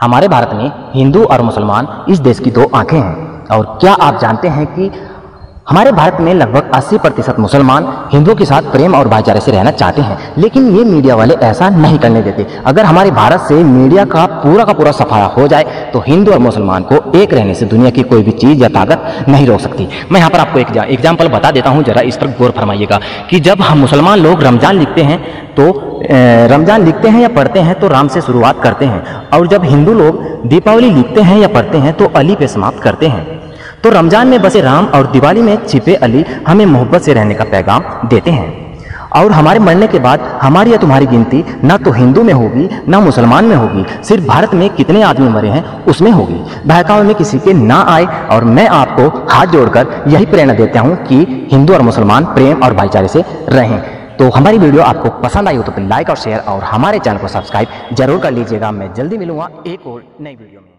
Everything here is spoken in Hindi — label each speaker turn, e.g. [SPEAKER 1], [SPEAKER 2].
[SPEAKER 1] हमारे भारत में हिंदू और मुसलमान इस देश की दो आँखें हैं। और क्या आप जानते हैं कि हमारे भारत में लगभग 80 प्रतिशत मुसलमान हिंदुओं के साथ प्रेम और भाईचारे से रहना चाहते हैं, लेकिन ये मीडिया वाले ऐसा नहीं करने देते। अगर हमारे भारत से मीडिया का पूरा का पूरा सफाया हो जाए तो हिंदू और मुसलमान को एक रहने से दुनिया की कोई भी चीज़ या ताकत नहीं रोक सकती। मैं यहाँ पर आपको एक एग्ज़ाम्पल बता देता हूँ, जरा इस पर गौर फरमाइएगा कि जब हम मुसलमान लोग रमज़ान लिखते हैं तो रमज़ान लिखते हैं या पढ़ते हैं तो राम से शुरुआत करते हैं, और जब हिंदू लोग दीपावली लिखते हैं या पढ़ते हैं तो अली पे समाप्त करते हैं। तो रमज़ान में बसे राम और दिवाली में छिपे अली हमें मोहब्बत से रहने का पैगाम देते हैं। और हमारे मरने के बाद हमारी या तुम्हारी गिनती ना तो हिंदू में होगी, ना मुसलमान में होगी, सिर्फ़ भारत में कितने आदमी मरे हैं उसमें होगी। बहकावे में किसी के ना आए और मैं आपको हाथ जोड़कर यही प्रेरणा देता हूँ कि हिंदू और मुसलमान प्रेम और भाईचारे से रहें। तो हमारी वीडियो आपको पसंद आई हो तो लाइक और शेयर और हमारे चैनल को सब्सक्राइब ज़रूर कर लीजिएगा। मैं जल्दी मिलूँगा एक और नई वीडियो में।